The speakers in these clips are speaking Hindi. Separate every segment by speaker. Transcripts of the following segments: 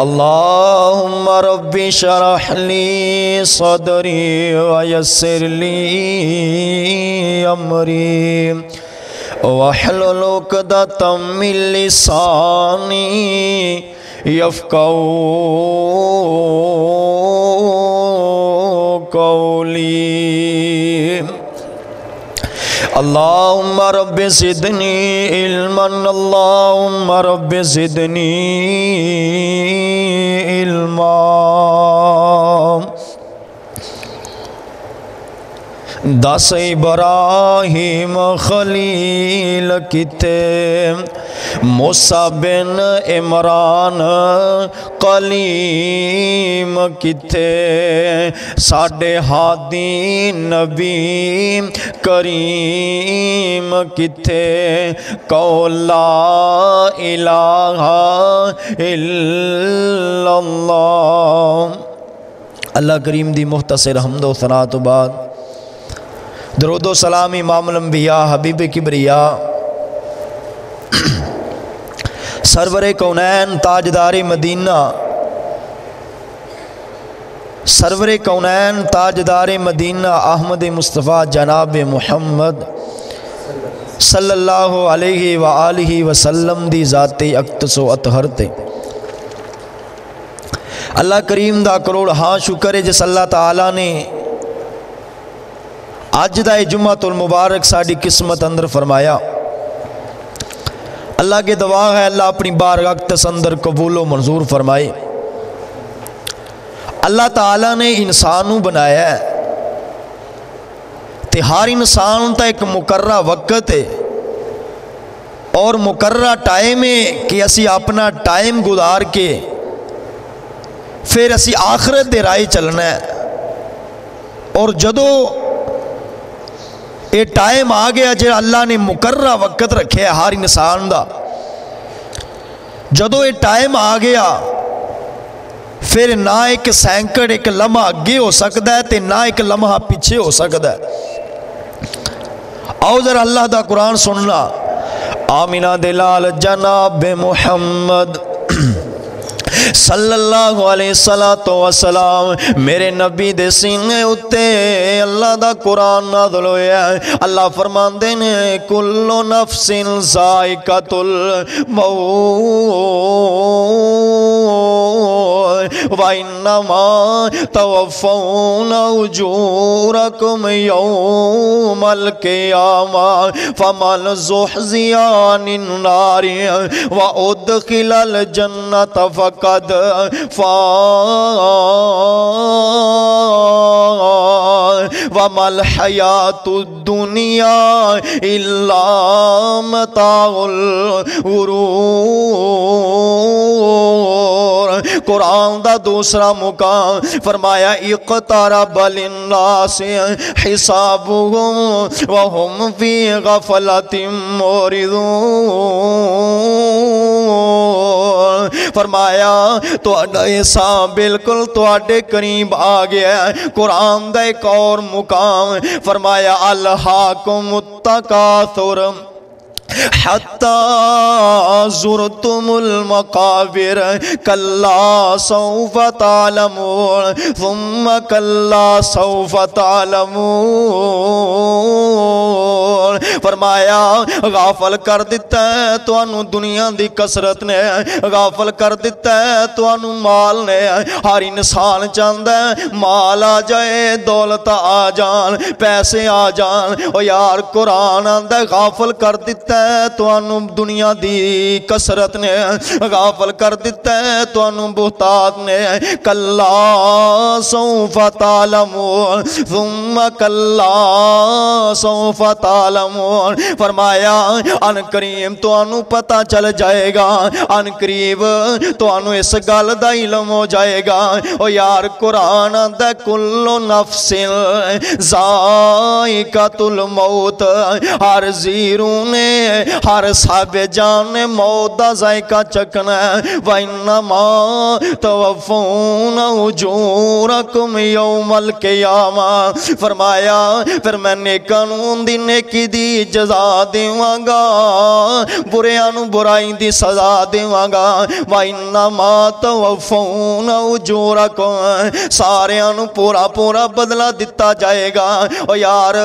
Speaker 1: अल्लाहुम्म रब्बि शरह ली सदरी वयस्सिर ली अमरी वहलुल उक़दतम मिन लिसानी यफ़क़हू कौली अल्लाहुम्मा रब्बि ज़िदनी इल्मन अल्लाहुम्मा रब्बि ज़िदनी इल्मा दस इब्राहिम खलील किते मूसा बिन इमरान, कलीम किते साडे हादी नबी करीम किथे? कौला इलाहा इल्लल्लाह। अल्लाह करीम दी मुख्तसर हमदो सना तो बाद। दरुदो सलाम इमाम लम्बिया हबीब किबरिया। सरवर कौनैन ताजदार मदीना सरवर कौनैन ताजदार मदीना अहमद मुस्तफ़ा जनाब मोहम्मद सल्लल्लाहु अलैहि व आलिहि वसल्लम दी ज़ाते अक्तसो अतहर ते अल्लाह करीम दा करोड़ हाँ शुक्र है जिस अल्लाह ताला ने अज का जुम्मतुल मुबारक साड़ी किस्मत अंदर फरमाया अल्लाह के दवा है, अल्लाह अपनी बार वक्त अंदर कबूलो मंजूर फरमाए। अल्लाह ताला ने इंसान बनाया है तो हर इंसान का एक मुकर्रा वक्त है और मुकर्रा टाइम है कि असी अपना टाइम गुजार के फिर असी आखरत के राह चलना है। और जदों ये टाइम आ गया जो अल्लाह ने मुकर्रा वक्त रखे हर इंसान का जदों ये टाइम आ गया, फिर ना एक सैंकड़, एक लम्हा अगे हो सकता है तो ना एक लम्हा पिछे हो सकता है। आओ जरा अल्लाह का कुरान सुनना। आमिना दिलाल जनाब मुहम्मद। सल्लल्लाहु अलैहि मेरे नबी दे सीने उत्ते अल्लाह दा कुरान नाज़िल होया अल्लाह फरमांदे ने, कुल्लु नफ्सिन जायकातुल मौत व इन्नमा तवफ़ौना उजूरकुम यौमल क़ियामा फमन ज़ुहज़िया अनिन नारि व उदखिलल जन्नत फ़क़द वमल हयात दुनिया इल्लामताउल कुरान का दूसरा मुकाम फरमाया इकतारा बलिन्ना से हिसाब वहुम फ़ी गफलतिम फरमाया तो हिसाब बिल्कुल थोड़े करीब आ गया कुरान का एक और मुकाम। फरमाया, अल्लाह को जुरतुमुल मकाबिर। कल्ला सौफ तालमून। थुम्मा कल्ला सौफ तालमून। फरमाया गाफल कर दिता है तुहानू दुनिया की कसरत ने गाफल कर दिता है तुहानू माल ने हर इंसान चाहता है माल आ जाए दौलत आ जान पैसे आ जान ओ यार कुरान आंदा गाफल कर दिता है तुहानू दुनिया की कसरत ने गाफल कर दिता है तुहानू बुहतात ने कल्ला सौफा तालमून कला कल्ला सौफा तालमून फरमाया, अन करीम तुहानू पता चल जाएगा। अन करीब तुहानू इस गल का इलम हो जाएगा। ओ यार, कुरान कुल्लो नफसिल जायकातुल मौत। हर जीरू ने, हर साबे जान ने मौत का जायका चकना वैनमा तवफून उजूरकुम यौमल क़ियामा। फरमाया, फिर मैं नेका दी नेकी ਦੀ ਜਜ਼ਾ ਦੇਵਾਂਗਾ ਬੁਰਿਆਂ ਨੂੰ ਬੁਰਾਈ ਦੀ ਸਜ਼ਾ ਦੇਵਾਂਗਾ ਵਾ ਇੰਨਾ ਮਾ ਤਵਫੂਨ ਉਜੂਰਕਮ ਸਾਰਿਆਂ ਨੂੰ ਪੂਰਾ ਪੂਰਾ ਬਦਲਾ ਦਿੱਤਾ ਜਾਏਗਾ ਓ ਯਾਰ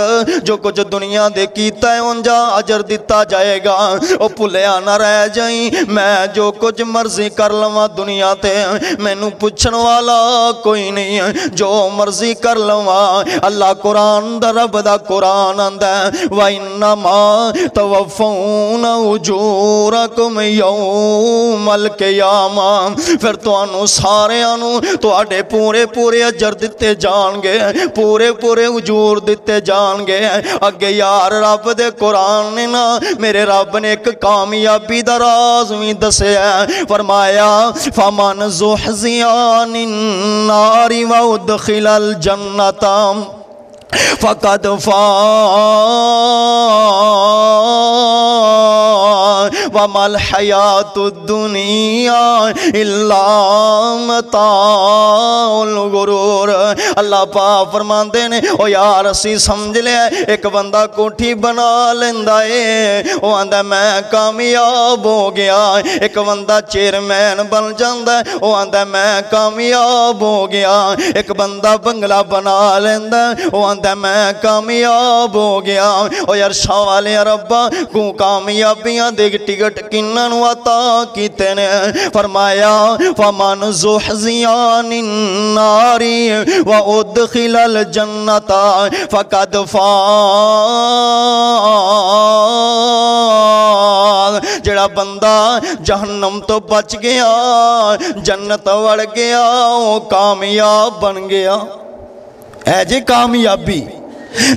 Speaker 1: ਜੋ ਕੁਝ ਦੁਨੀਆ ਦੇ ਕੀਤਾ ਹੈ ਉਂਝਾ ਅਜਰ ਦਿੱਤਾ ਜਾਏਗਾ ਉਹ ਭੁੱਲਿਆ ਨਾ ਰਹਿ ਜਾਈ ਮੈਂ ਜੋ ਕੁਝ ਮਰਜ਼ੀ ਕਰ ਲਵਾਂ ਦੁਨੀਆ ਤੇ ਮੈਨੂੰ ਪੁੱਛਣ ਵਾਲਾ ਕੋਈ ਨਹੀਂ ਹੈ। ਜੋ ਮਰਜ਼ੀ ਕਰ ਲਵਾਂ ਅੱਲਾ ਕੁਰਾਨ ਦਾ ਰੱਬ ਦਾ ਕੁਰਾਨ ਆਂਦਾ ਵਾ ਇੰਨਾ ਮਾ ਤਵਫੂਨ ਉਜੂਰਕਮ ਯੌਮਲ ਕਿਆਮਾ ਫਿਰ ਤੁਹਾਨੂੰ ਸਾਰਿਆਂ ਨੂੰ ਤੁਹਾਡੇ ਪੂਰੇ ਪੂਰੇ ਅਜਰ ਦਿੱਤੇ ਜਾਣਗੇ ਪੂਰੇ ਪੂਰੇ ਉਜੂਰ ਦਿੱਤੇ ਜਾਣਗੇ ਅੱਗੇ ਯਾਰ ਰੱਬ ਦੇ ਕੁਰਾਨ ਨੇ ਨਾ ਮੇਰੇ ਰੱਬ ਨੇ ਇੱਕ ਕਾਮਯਾਬੀ ਦਾ ਰਾਜ਼ ਵੀ ਦੱਸਿਆ ਫਰਮਾਇਆ ਫਮਨ ਜ਼ੁਹਜ਼ਿਆਨ ਨਾਰੀ व उदखिल जन्नत फ़कद वमल हयात दुनिया गुरूर अल्लाह पा फरमाते ने यार असी समझ लिया एक बंदा कोठी बना लेंदा है वो आंदा मैं कामयाब हो गया एक बंदा चेयरमैन बन जाता है आंदा मैं कामयाब हो गया एक बंदा बंगला बना लेंदा वो आंदा मैं कामयाब हो गया ओ यार शाह वाले रब्बा को कामयाबियाँ दे टिकट किन्नन वता किते ने फरमाया फमन जुहजियान नारी व उदखिलल जन्नता फकद फा जड़ा बंदा जहनम तो बच गया जन्नत वड़ गया वो कामयाब बन गया है जी कामयाबी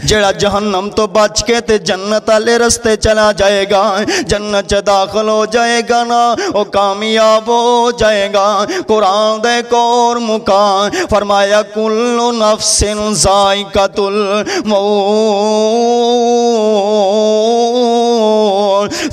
Speaker 1: जड़ा जहन्नम तो बच के ते जन्नत आले रस्ते चला जाएगा। जन्नत च दाखिल हो जाएगा ना वो कामयाब हो जाएगा। कुरान दे कौर मुका फरमाया, कुल्लु नफ्सिन जायकातुल मौत।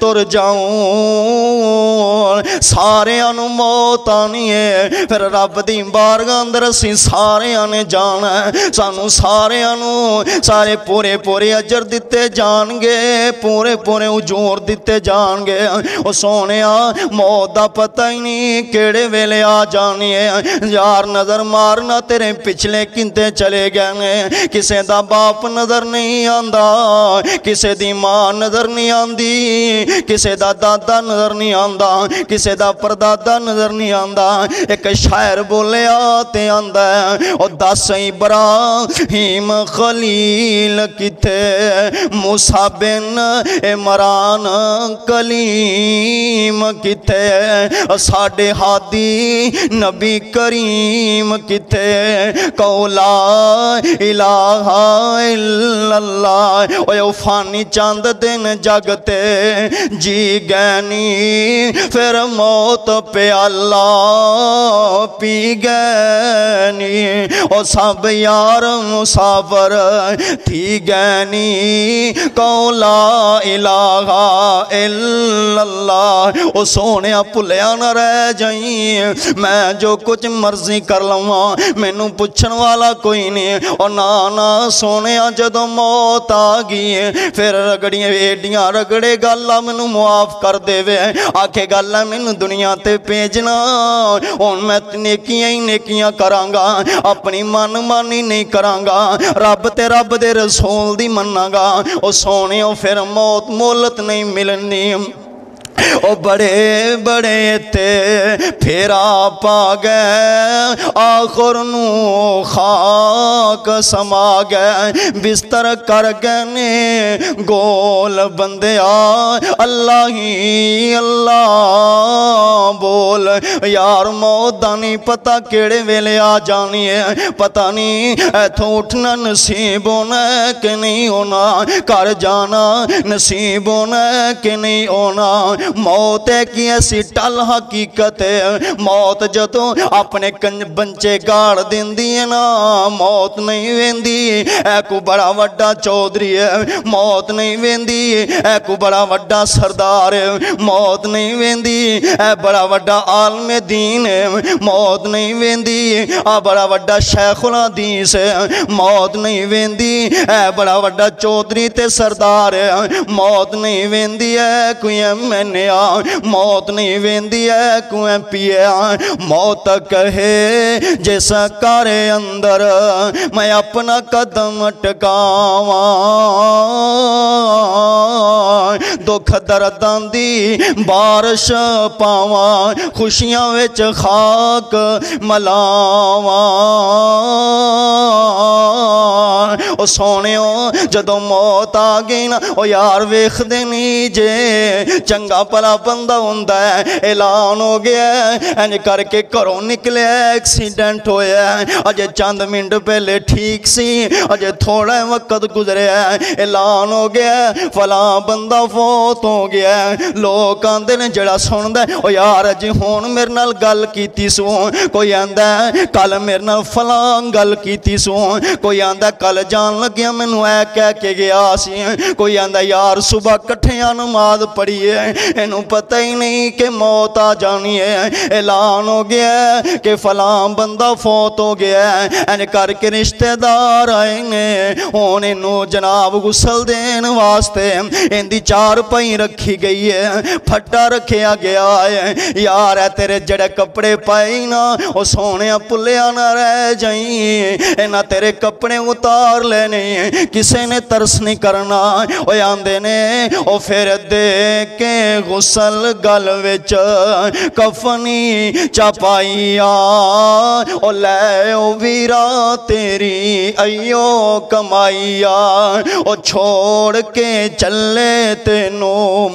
Speaker 1: ਤੁਰਜਾਉਨ ਸਾਰਿਆਂ ਨੂੰ ਮੌਤ ਆਣੀ ਹੈ ਫਿਰ ਰੱਬ ਦੀ ਬਾਰਗਾਹ ਅੰਦਰ ਅਸੀਂ ਸਾਰਿਆਂ ਨੇ ਜਾਣਾ। ਸਾਨੂੰ ਸਾਰਿਆਂ ਨੂੰ ਸਾਰੇ ਪੂਰੇ ਪੂਰੇ ਅਜਰ ਦਿੱਤੇ ਜਾਣਗੇ। ਪੂਰੇ ਪੂਰੇ ਉਜੂਰ ਦਿੱਤੇ ਜਾਣਗੇ। ਉਹ ਸੋਹਣਿਆ, ਮੌਤ ਦਾ ਪਤਾ ਹੀ ਨਹੀਂ ਕਿਹੜੇ ਵੇਲੇ ਆ ਜਾਣੀ ਏ। ਯਾਰ ਨਜ਼ਰ ਮਾਰਨਾ ਤੇਰੇ ਪਿਛਲੇ ਕਿੰਤੇ ਚਲੇ ਗਏ ਨੇ। ਕਿਸੇ ਦਾ ਬਾਪ ਨਜ਼ਰ ਨਹੀਂ ਆਂਦਾ ਕਿਸੇ ਦੀ ਮਾਂ ਨਜ਼ਰ ਨਹੀਂ ਆਂਦੀ ਕਿਸੇ ਦਾ ਦਾਦਾ ਨਜ਼ਰ ਨਹੀਂ ਆਂਦਾ ਕਿਸੇ ਦਾ ਪਰਦਾਦਾ ਨਜ਼ਰ ਨਹੀਂ ਆਂਦਾ ਇੱਕ ਸ਼ਾਇਰ ਬੋਲਿਆ ਤੇ ਆਂਦਾ ਉਹ ਦੱਸ ਇਬਰਾਹੀਮ ਖਲੀਲ ਕਿਥੇ ਮੂਸਾ ਬਿਨ ਇਮਰਾਨ ਕਲੀਮ ਕਿਥੇ ਸਾਡੇ ਹਾਦੀ ਨਬੀ ਕਰੀਮ ਕਿਥੇ ਕੌਲਾ ਇਲਾਹਾ ਇਲੱਲਾਹ ਓਏ ਉਹ ਫਾਨੀ ਚੰਦ चंद दिन जगते, जी गैनी, फिर मौत प्याला पी गैनी। और सब यार मुसाफर, थी गैनी कौला इलाहा इल्लल्लाह। ओ सोने भुलिया न रह जाई, मैं जो कुछ मर्ज़ी कर लवा, मैनू पूछण वाला कोई नहीं। और ना ना सोने जदों मौत आ गई, फिर रगड़िए एडियाँ रगड़े गाला मैनू मुआफ कर देवे आखे गाला मैनू दुनिया से भेजना हूँ मैं नेकियाँ ही नेकिया करांगा अपनी मन मानी नहीं करांगा रब ते रब दे रसोल दी मनागा सोने फिर मौत मोलत नहीं मिलनी ओ बड़े बड़े ते फेरा पा गए, आखर नू खाक समा गए। बिस्तर कर गए गोल बंदिया अल्लाह ही अल्लाह बोल। यार मौत नहीं पता किड़े वेले आ जानी है, पता नहीं इतों उठना नसीब होना कि नहीं होना, घर जाना नसीब होना कि नहीं होना। मौत है कि ऐसी टल हकीकत है? मौत जदों अपने कंज बंचे गाड़ दी है ना, मौत नहीं वेंदी। ऐ को बड़ा वड्डा चौधरी है, मौत नहीं वेंदी। ऐ को बड़ा वड्डा सरदार है, मौत नहीं वेंदी। है बड़ा वड्डा आलम दीन है, मौत नहीं वेंदी। आ बड़ा वड्डा शेखुला दीस है, मौत नहीं वेंदी। है बड़ा वड्डा चौधरी ते सरदार है, मौत नहीं वेंदी। है कोई एम ਬੰਨਿਆ ਮੌਤ ਨਹੀਂ ਵੇਂਦੀ ਐ ਕੋ ਪੀਆ ਮੌਤ ਕਹੇ, ਜਿਸ ਘਰ ਅੰਦਰ ਮੈਂ ਆਪਣਾ ਕਦਮ ਟਿਕਾਵਾਂ, ਦੁੱਖ ਦਰਦਾਂ ਦੀ ਬਾਰਿਸ਼ ਪਾਵਾਂ, ਖੁਸ਼ੀਆਂ ਵਿੱਚ ਖਾਕ ਮਲਾਵਾਂ। ਉਹ ਸੋਹਣਿਓ, ਜਦੋਂ ਮੌਤ ਆ ਗਈ ਨਾ, ਉਹ ਯਾਰ ਵੇਖਦੇ ਨਹੀਂ ਜੇ, ਚੰਗਾ भला बंदा होंदा ऐलान हो गया है इंज करके घरों निकले एक्सीडेंट होया अजे चंद मिनट पहले ठीक सी अजे थोड़ा वक्त गुजरिया ऐलान हो गया है फला बंदा फौत हो गया लोग आंदे ने जड़ा सुनदा ओ यार अजे हुन मेरे नाल गल कीती सो कोई आंदा कल मेरे नाल फला गल कीती सो कोई आंदा कल जान लग्या मैनू ऐ कह के गया कोई आंदा यार सुबह कट्ठियाँ नमाज़ पढ़िए इनू पता ही नहीं कि मौत आ जानी है। ऐलान हो गया कि फलाम बंदा फौत हो गया है। करके रिश्तेदार आएँगे हूँ इनू जनाब गुसल देन वास्ते इनकी चार पई रखी गई है। फटा रखिया गया है। यार है तेरे जड़े कपड़े पाए ना वो सोने पुलिया ना रह जाई। इन्हें तेरे कपड़े उतार लेने, किसी ने तरस नहीं करना। वो आते ने फिर देख के गुसल गल बिच कफनी चपाइया, ओ लै ओ वीरा तेरी अयो कमाइया, ओ छोड़ के चले तेनों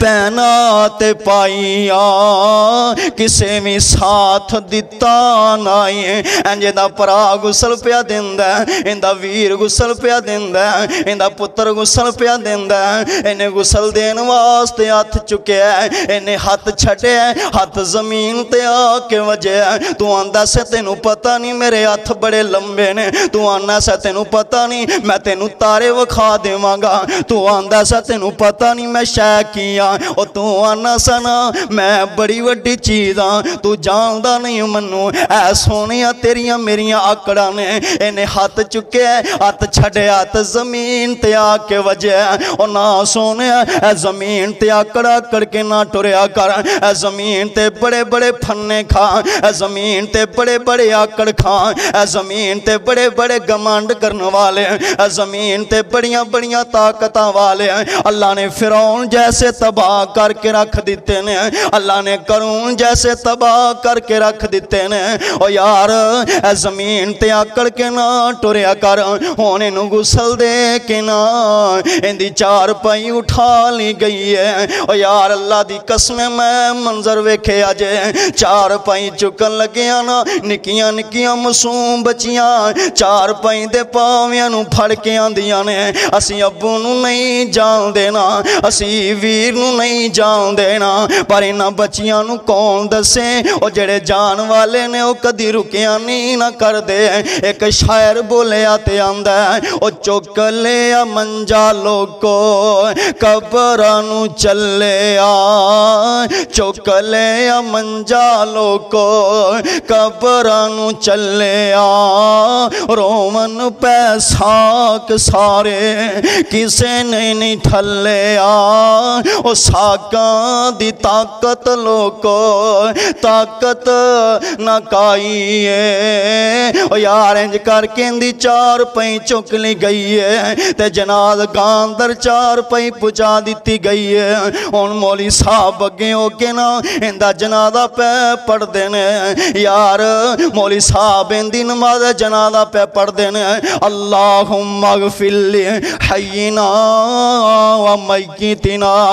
Speaker 1: ਪੈਨਾ ਤੇ ਪਾਈਆਂ ਕਿਸੇ ਵੀ ਸਾਥ ਦਿੱਤਾ ਨਹੀਂ ਇੰਜ ਦਾ ਭਰਾ ਗੁਸਲ ਪਿਆ ਦਿੰਦਾ ਇਹਦਾ ਵੀਰ ਗੁਸਲ ਪਿਆ ਦਿੰਦਾ ਇਹਦਾ ਪੁੱਤਰ ਗੁਸਲ ਪਿਆ ਦਿੰਦਾ ਇਹਨੇ ਗੁਸਲ ਦੇਣ ਵਾਸਤੇ ਹੱਥ ਚੁੱਕਿਆ ਇਹਨੇ ਹੱਥ ਛੱਡਿਆ ਹੱਥ ਜ਼ਮੀਨ ਤੇ ਆ ਕੇ ਵਜਿਆ ਤੂੰ ਆਂਦਾ ਸੇ ਤੈਨੂੰ ਪਤਾ ਨਹੀਂ ਮੇਰੇ ਹੱਥ ਬੜੇ ਲੰਬੇ ਨੇ ਤੂੰ ਆਂਦਾ ਸੇ ਤੈਨੂੰ ਪਤਾ ਨਹੀਂ ਮੈਂ ਤੈਨੂੰ ਤਾਰੇ ਵਿਖਾ ਦੇਵਾਂਗਾ ਤੂੰ ਆਂਦਾ ਸੇ ਤੈਨੂੰ ਪਤਾ ਨਹੀਂ ਮੈਂ ਸ਼ੈ ਕੀ ਆ ਉਹ ਤੂੰ ਆਨਾ ਸਨਾ ਮੈਂ ਬੜੀ ਵੱਡੀ ਚੀਜ਼ ਆ ਤੂੰ ਜਾਣਦਾ ਨਹੀਂ ਮੈਨੂੰ ਐ ਸੋਹਣੀਆਂ ਤੇਰੀਆਂ ਮੇਰੀਆਂ ਆਕੜਾਂ ਨੇ ਇਹਨੇ ਹੱਥ ਚੁੱਕਿਆ ਹੱਥ ਛੱਡਿਆ ਤੇ ਜ਼ਮੀਨ ਤੇ ਆ ਕੇ ਵਜਿਆ ਉਹ ਨਾ ਸੋਹਣਿਆ ਐ ਜ਼ਮੀਨ ਤੇ ਆਕੜਾ ਆਕੜ ਕੇ ਨਾ ਟੁਰਿਆ ਕਰ ਐ ਜ਼ਮੀਨ ਤੇ ਬੜੇ ਬੜੇ ਫੰਨੇ ਖਾ ਐ ਜ਼ਮੀਨ ਤੇ ਬੜੇ ਬੜੇ ਆਕੜ ਖਾ ਐ ਜ਼ਮੀਨ ਤੇ ਬੜੇ ਬੜੇ ਗਮੰਡ ਕਰਨ ਵਾਲੇ ਐ ਜ਼ਮੀਨ ਤੇ ਬੜੀਆਂ ਬੜੀਆਂ ਤਾਕਤਾਂ ਵਾਲੇ ਅੱਲਾ ਨੇ ਫਿਰੌਨ ਜੈਸੇ ਤਬਾਹ जैसे तबाह करके रख दिते ने, अल्लाह ने करून जैसे तबाह करके रख दिते ने। ओ यार ज़मीन ते आकड़ के ना टुरया कर हूँ इन गुसल दे के ना इंदी चार पाई उठा ली गई है। ओ यार, अल्लाह की कसम मैं मंजर वेखे अज, चार पाई चुकन लगिया ना, निकिया निकिया मासूम बचिया, चार पाई दे पाविया फड़ के आंदिया ने। असी अबू नहीं जान देना असी शरीर नहीं जान देना, पर इन्हों बच्चिया कौन दसे और जेड़े जान वाले ने वह कभी रुकिया नहीं ना कर दे एक शायर बोलिया तो आंदा है वह चुक लिया मंजा लोगो, कबर चले आ चुक लिया मंजा लोगो, कबर चले आ रोवन पैसाक सारे किसे नहीं नहीं ठल्ले आ ਉਹ ਸਾਕਾਂ ਦੀ ਤਾਕਤ ਲੋਕੋ, ਤਾਕਤ ਨਾ ਕਾਈਏ। ਉਹ ਯਾਰ ਇੰਜ ਕਰਕੇ ਦੀ ਚਾਰ ਪਈ ਚੁੱਕ ਲਈ ਗਈ ਏ ਤੇ ਜਨਾਦ ਗਾਂਦਰ ਚਾਰ ਪਈ ਪੁਚਾ ਦਿੱਤੀ ਗਈ ਏ ਹੁਣ ਮੌਲੀ ਸਾਹਿਬ ਅੱਗੇ ਹੋ ਕੇ ਨਾ ਇਹਦਾ ਜਨਾਦਾ ਪੈ ਪੜਦੇ ਨੇ। ਯਾਰ ਮੌਲੀ ਸਾਹਿਬ ਇਹਦੀ ਨਮਾਜ਼ ਜਨਾਦਾ ਪੈ ਪੜਦੇ ਨੇ। ਅੱਲਾਹੁੰਮਾ ਗਫਿਰ ਹਯਿਨਾ ਵ ਵ ਸ਼ਾਹਿਦਿਨਾ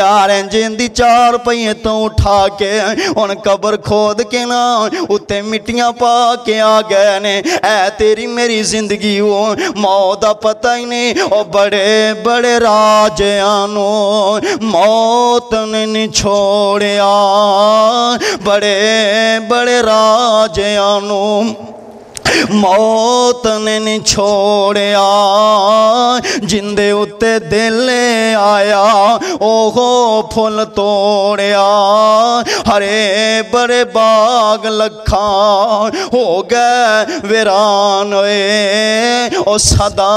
Speaker 1: यार जिंदी चार पहिए तो उठा के हूँ कबर खोद के ना उत्ते मिट्टियाँ ਪੱਗਾਂ ਪਾ ਕੇ ਆ ਗਏ ਨੇ। ਐ ਤੇਰੀ ਮੇਰੀ ਜ਼ਿੰਦਗੀ ਉਹ ਮੌਤ ਦਾ ਪਤਾ ਹੀ ਨਹੀਂ। ਉਹ ਬੜੇ ਬੜੇ ਰਾਜਿਆਂ ਨੂੰ ਮੌਤ ਨੇ ਨਹੀਂ ਛੋੜਿਆ। ਬੜੇ ਬੜੇ ਰਾਜਿਆਂ ਨੂੰ मौत ने नहीं छोड़िया जिंदे उत्ते दिल आया, ओहो फुल तोड़िया। हरे बड़े बाग लखा हो गए वीरान ओ सदा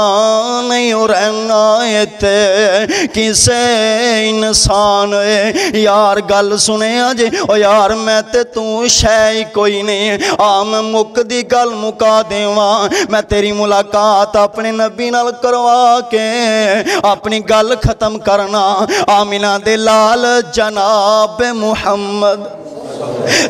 Speaker 1: नहीं रहना इते किसे इंसान यार गल सुने अजे, ओ यार मैं ते शह कोई नहीं आम मुक दी गल मुका देवा। मैं तेरी मुलाकात अपने नबी नाल करवा के अपनी गल खत्म करना। आमिना दे लाल जनाब मुहम्मद।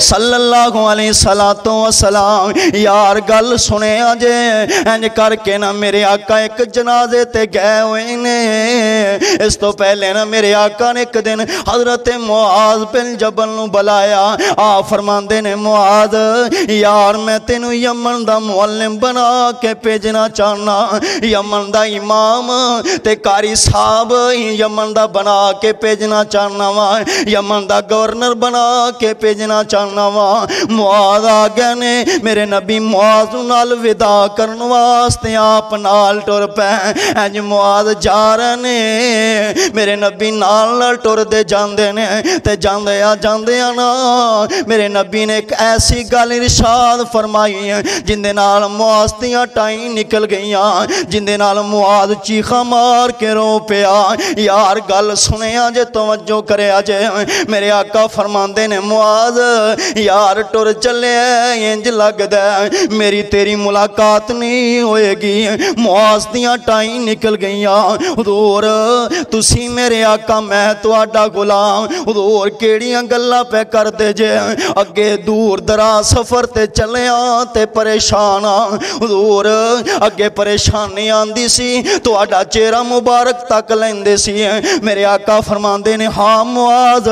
Speaker 1: सल्लल्लाहु अलैहि सलातो वसलाम। यार, गल सुने अजे। इंज करके ना मेरे आका एक जनाजे ते गए हुए ने। इस तो पहले ना मेरे आका ने एक दिन हज़रत मुआज बिन जबल नु बुलाया। आ फरमांदे ने, मुआज, यार, मैं तेन यमन दा मुअल्लिम बना के भेजना चाहना यमन दा इमाम ते कारी साहब यमन दा बना के भेजना चाहना वा। यमन दा गवर्नर बना के भेजना चाहना वा। मुआद आ गए ने, मेरे नबी मुआज नाल विदा करने वास्ते आप नाल टुर पै। इंज मुआद जा रहे ने, मेरे नबी नाल नाल टुरदे जांदे ने, ते जांदे आ जांदे आ ना। मेरे नबी ने एक ऐसी गल इरशाद फरमाई है, जिंदे नाल मुआज दियाँ टाई निकल गई जिंदे नाल मुआद चीखा मार के रो पिया। यार गल सुनिया जे, तवज्जो करे जे, मेरे आका फरमांदे ने मुआद यार टुर चले, इंज लगद मेरी तेरी मुलाकात नहीं होएगी। मुआस दियाँ टाई निकल गई हजूर, तुसी मेरे आका, मैं थोड़ा गुलाम। हजूर केड़िया गल्ला पे कर जे? अगे दूर दराज सफ़र ते चले ते परेशान हजूर अगे परेशानी आती सी थोड़ा चेहरा मुबारक तक लेंदे सी। मेरे आका फरमाते ने हाँ मुआज,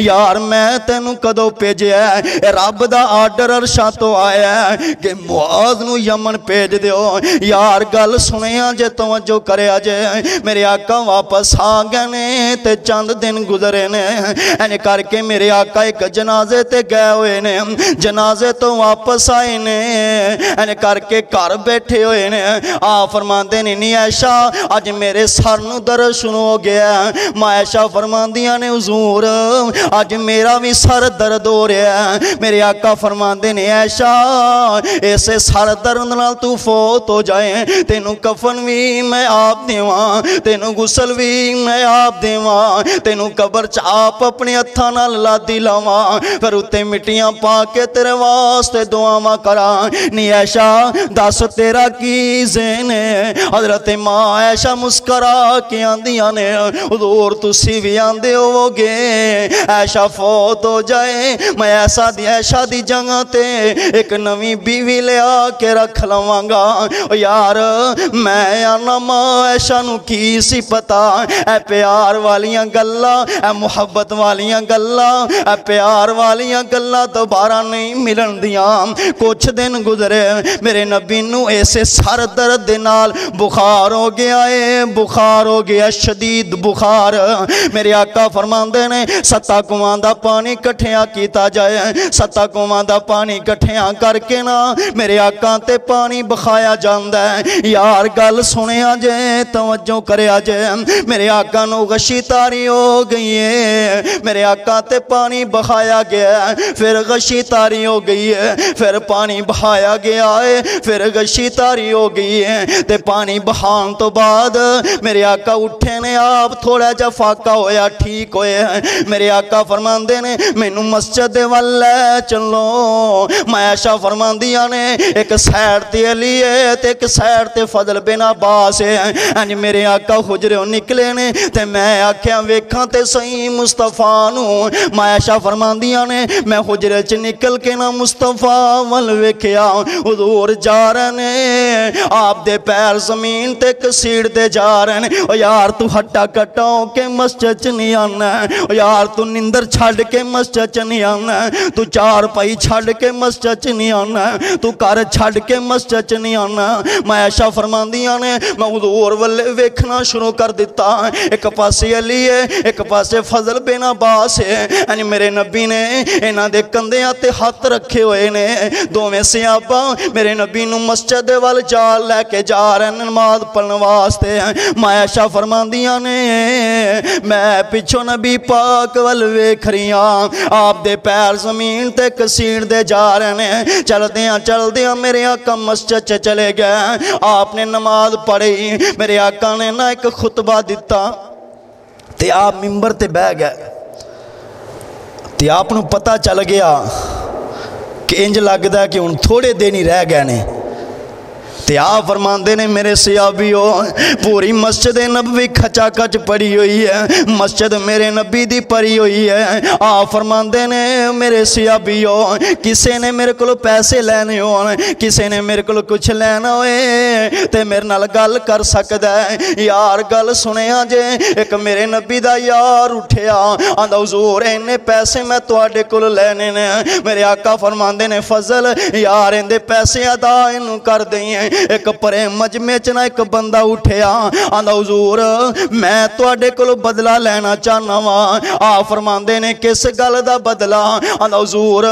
Speaker 1: यार मैं तेन कदों ਕਦੋਂ ਭੇਜਿਆ ਇਹ ਰੱਬ ਦਾ ਆਰਡਰ ਅਰਸ਼ਾਂ ਤੋਂ ਆਇਆ ਹੈ ਕਿ ਮੁਆਜ਼ ਨੂੰ ਯਮਨ ਭੇਜ ਦਿਓ ਯਾਰ ਗੱਲ ਸੁਣਿਆ ਜੇ ਤਵੱਜੋ ਕਰਿਆ ਜੇ ਮੇਰੇ ਆਕਾ ਵਾਪਸ ਆ ਗਏ ਨੇ ਤੇ ਚੰਦ ਦਿਨ ਗੁਜ਼ਰੇ ਨੇ ਐਨੇ ਕਰਕੇ ਮੇਰੇ ਆਕਾ ਇੱਕ ਜਨਾਜ਼ੇ ਤੇ ਗਏ ਹੋਏ ਨੇ ਜਨਾਜ਼ੇ ਤੋਂ ਵਾਪਸ ਆਏ ਨੇ ਐਨੇ ਕਰਕੇ ਘਰ ਬੈਠੇ ਹੋਏ ਨੇ ਆ ਫਰਮਾਉਂਦੇ ਨੇ ਨੀ ਐਸ਼ਾ ਅੱਜ ਮੇਰੇ ਸਰ ਨੂੰ ਦਰਦ ਸ਼ੁਰੂ ਹੋ ਗਿਆ ਮਾਇਸ਼ਾ ਫਰਮਾਉਂਦੀਆਂ ਨੇ ਹਜ਼ੂਰ ਅੱਜ ਮੇਰਾ ਵੀ ਸਰ ਦਰਦ दर्द हो रहा मेरे आका फरमाते ने, ऐशा, ऐसे सर दर्द न तू फोत हो जाए। तेन कफन भी मैं आप देव, तेन गुसल भी मैं आप देव। तेन कबर च आप अपने हथा नाल लादी लावा फिर उत्ते मिट्टियाँ पा के तेरे वास्ते दुआव करा। नी ऐशा, दस तेरा की जेन हज़रत माँ ऐशा मुस्करा के आदिया ने उदूर तुसी भी आंदे होवोगे। ऐशा फोत हो जाए मैं ऐसा ऐसा दी जगह ते। एक नवी बीवी लिया के रख लवागा। यार, मैं आनम ऐशा की सी पता? ऐ प्यार वालिया गल्ला मुहब्बत वालिया गल्ला प्यार वालिया गल्ला दोबारा नहीं मिलन दिया कुछ दिन गुजरे, मेरे नबी ऐसे सर दर्द बुखार हो गया है, बुखार हो गया शदीद बुखार। मेरे आका फरमाते ने, सत्ता कुमां का पानी कट्ठिया ਕੀਤਾ ਜਾਏ। ਸੱਤਾ ਕੁਆਂ ਦਾ ਪਾਣੀ ਇਕੱਠਿਆਂ ਕਰਕੇ ਨਾ ਮੇਰੇ ਆਕਾ ਤੇ ਪਾਣੀ ਬਖਾਇਆ ਜਾਂਦਾ ਯਾਰ ਗੱਲ ਸੁਣਿਆ ਜੇ, ਤਵੱਜੋ ਕਰਿਆ ਜੇ, ਮੇਰੇ ਆਕਾ ਨੂੰ ਗਸ਼ੀ ਤਾਰੀ ਹੋ ਗਈ ਏ। ਮੇਰੇ ਆਕਾ ਤੇ ਪਾਣੀ ਬਖਾਇਆ ਗਿਆ ਫਿਰ ਗਸ਼ੀ ਤਾਰੀ ਹੋ ਗਈ ਏ। ਫਿਰ ਪਾਣੀ ਬਹਾਇਆ ਗਿਆ ਏ, ਫਿਰ ਗਸ਼ੀ ਤਾਰੀ ਹੋ ਗਈ ਏ। ਤੇ ਪਾਣੀ ਬਹਾਉਣ ਤੋਂ ਬਾਅਦ ਮੇਰੇ ਆਕਾ ਉੱਠੇ ਨੇ, ਆਪ ਥੋੜਾ ਜਿਹਾ ਫਾਕਾ ਹੋਇਆ, ਠੀਕ ਹੋਇਆ। ਮੇਰੇ ਆਕਾ ਫਰਮਾਉਂਦੇ ਨੇ, ਮੈਨੂੰ ਮਸਜਿਦ ਦੇ ਵੱਲ ਲੈ ਚੱਲੋ ਮਾਇਸ਼ਾ ਫਰਮਾਉਂਦੀਆਂ ਨੇ, ਇੱਕ ਸਾਈਡ ਤੇ ਅਲੀ ਏ ਤੇ ਇੱਕ ਸਾਈਡ ਤੇ ਫਜ਼ਲ ਬਿਨ ਅਬਾਸ ਏ ਇੰਜ ਮੇਰੇ ਆਕਾ ਹੁਜਰਿਓ ਨਿਕਲੇ ਨੇ ਤੇ ਮੈਂ ਆਖਿਆ, ਵੇਖਾਂ ਤੇ ਸਹੀ ਮੁਸਤਫਾ ਨੂੰ। ਮਾਇਸ਼ਾ ਫਰਮਾਂਦੀਆਂ ਨੇ, ਮੈਂ ਹੁਜਰੇ ਚ ਨਿਕਲ ਕੇ ਨਾ ਮੁਸਤਫਾ ਵੱਲ ਵੇਖਿਆ। ਹਜ਼ੂਰ ਜਾ ਰਹੇ ਨੇ, ਆਪ ਦੇ ਪੈਰ ਜ਼ਮੀਨ ਤੇ ਕਸੀੜਦੇ ਜਾ ਰਹੇ ਨੇ। ਓ ਯਾਰ ਤੂੰ ਹੱਟਾ ਕਟਾਓ ਕੇ ਮਸਜਿਦ ਚ ਨਹੀਂ ਆਣਾ ਓ ਯਾਰ ਤੂੰ ਨਿੰਦਰ ਛੱਡ ਕੇ ਮਸਜਿਦ ਚ ਨਹੀਂ ਆਣਾ ਤੂੰ ਚਾਰ ਪਾਈ ਛੱਡ ਕੇ ਮਸਜਿਦ ਚ ਨਹੀਂ ਆਣਾ ਤੂੰ ਘਰ ਛੱਡ ਕੇ ਮਸਜਿਦ ਚ ਨਹੀਂ ਆਣਾ ਮਾਇਸ਼ਾ ਫਰਮਾਂਦੀਆਂ ਨੇ, ਮੈਂ ਹਜ਼ੂਰ ਵੱਲੇ ਵੇਖਣਾ ਸ਼ੁਰੂ ਕਰ ਦਿੱਤਾ। ਇੱਕ ਪਾਸੇ ਅਲੀ ਹੈ ਇੱਕ ਪਾਸੇ ਫਜ਼ਲ ਬਿਨ ਅਬਾਸ ਹੈ ਅਨ ਮੇਰੇ ਨਬੀ ਨੇ ਇਹਨਾਂ ਦੇ ਕੰਧਿਆਂ ਤੇ ਹੱਥ ਰੱਖੇ ਹੋਏ ਨੇ। ਦੋਵੇਂ ਸਿਆਪਾ ਮੇਰੇ ਨਬੀ ਨੂੰ ਮਸਜਿਦ ਦੇ ਵੱਲ ਜਾ ਲੈ ਕੇ ਜਾ ਰਹੇ ਨੇ ਨਮਾਜ਼ ਪੜਨ ਵਾਸਤੇ। ਮਾਇਸ਼ਾ ਫਰਮਾਉਂਦੀਆਂ ਨੇ, ਮੈਂ ਪਿੱਛੋਂ ਨਬੀ ਪਾਕ ਵੱਲ ਵੇਖ ਰਹੀਆਂ ਆਪ ਦੇ ਪੈਰ ਜ਼ਮੀਨ ਤੇ ਕਸੀੜਦੇ ਜਾ ਰਹੇ ਨੇ। ਚਲਦਿਆਂ ਚਲਦਿਆਂ ਮੇਰੇ ਆਕਾ ਮਸਜਿਦ ਚ ਚਲੇ ਗਏ। ਆਪਨੇ ਨਮਾਜ਼ ਪੜ੍ਹੀ, ਮੇਰੇ ਆਕਾ ਨੇ ਨਾ ਇੱਕ ਖੁਤਬਾ ਦਿੱਤਾ ਤੇ ਆਪ ਮਿੰਬਰ ਤੇ ਬਹਿ ਗਏ ਤੇ ਆਪ ਨੂੰ ਪਤਾ ਚੱਲ ਗਿਆ ਕਿ ਇੰਜ ਲੱਗਦਾ ਕਿ ਹੁਣ ਥੋੜੇ ਦਿਨ ਹੀ ਰਹਿ ਗਏ ਨੇ। तो आ फरमाते ने मेरे सियाबी हो पूरी मस्जिद नबी खचा खच पड़ी हुई है, मस्जिद मेरे नबी दी पड़ी हुई है। आ फरमाते ने मेरे सियाबी हो किसी ने मेरे को पैसे लैने हो किसी ने मेरे को कुछ लैना हो तो मेरे नाल गल कर सकता यार, गल सुने जे, एक मेरे नबी का यार उठा आंदा, हजूर, इन्ने पैसे मैं थोड़े को लैने ने मेरे आका फरमाते ने, फजल, यार इन्हें पैसे अदा इन कर दें एक प्रेम मजमे च ना एक बंदा उठा आंदा, हजूर, मैं थोड़े को बदला लेना चाहना वा। आ फरमाते ने, किस गल का बदला? आंदा, हजूर,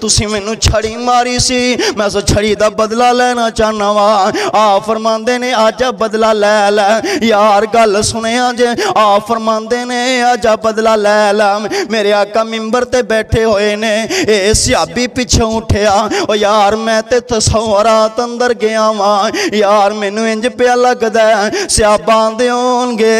Speaker 1: तुसी मैनू छड़ी मारी सी, मैं उस छड़ी का बदला लेना चाहना वा। आ फरमाते ने अज बदला लै लार गल सुने जे। आ फरमाते ने अज बदला लै ल, मेरे आका मिम्बर ते बैठे हुए ने, ए सियाबी पिछ उठा यार, मैं ते सौ रात अंदर गया वा। ਯਾਰ, ਮੈਨੂੰ ਇੰਜ ਪਿਆ ਲੱਗਦਾ ਸਿਆਬਾਂ ਦੇ ਹੋਣਗੇ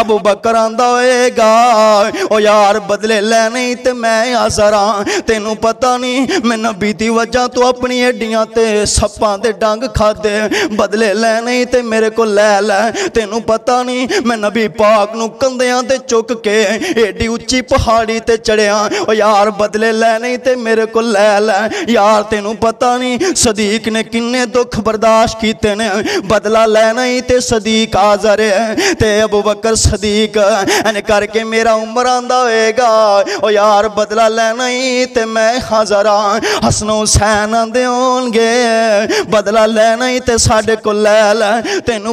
Speaker 1: ਅਬੂ ਬਕਰ ਆਂਦਾ ਹੋਏਗਾ, ਓ ਯਾਰ, ਬਦਲੇ ਲੈਣੇ ਈ ਤੇ ਮੈਂ ਆਜ਼ਰਾਂ ਤੈਨੂੰ ਪਤਾ ਨਹੀਂ ਮੈਂ ਨਬੀ ਦੀ ਵਜ੍ਹਾ ਤੋਂ ਆਪਣੀ ਏਡੀਆਂ ਤੇ ਸੱਪਾਂ ਦੇ ਡੰਗ ਖਾਦੇ, ਬਦਲੇ ਲੈਣੇ ਈ ਤੇ ਮੇਰੇ ਕੋਲ ਲੈ ਲੈ, ਤੈਨੂੰ ਪਤਾ ਨਹੀਂ ਮੈਂ ਨਬੀ ਪਾਕ ਨੂੰ ਕੰਧਿਆਂ ਤੇ ਚੁੱਕ ਕੇ ਏਡੀ ਉੱਚੀ ਪਹਾੜੀ ਤੇ ਚੜਿਆ ਓ ਯਾਰ, ਬਦਲੇ ਲੈਣੇ ਈ ਤੇ ਮੇਰੇ ਕੋਲ ਲੈ ਲੈ, ਯਾਰ, ਤੈਨੂੰ ਪਤਾ ਨਹੀਂ ਸਦੀਕ ਨੇ ਕਿੰਨੇ ਦੁੱਖ ਬਰਦਾਸ਼ਤ बर्दाश्त कीते ने बदला लेना ही ते सदीक आजर है, ते अबू बकर सदीक करके मेरा उम्र आंदा होएगा। ओ यार, बदला लेना ही ते मैं हाजरा हाँ। हसन हुसैन आंदे होंगे बदला लेना ही ते साढ़े को लै लै।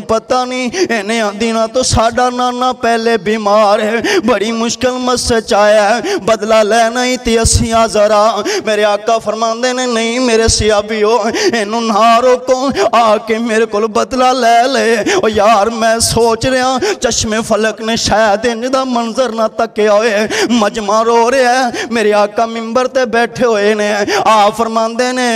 Speaker 1: पता नहीं इन्हें दिनों तो साडा नाना पहले बीमार है। बड़ी मुश्किल मस्से आया बदला लेना ही ते असी हाजरा हाँ। मेरे आका फरमाते नहीं मेरे सिया भी हो इनू ना रोको। आके मेरे को बदला लै ले। ओ यार, मैं सोच रहा, चश्मे फलक ने शायद इंज मंजर ना तकया होए। मजमा रो रहा है, मेरे आका मिम्बर ते बैठे हुए ने। आ फरमाते ने,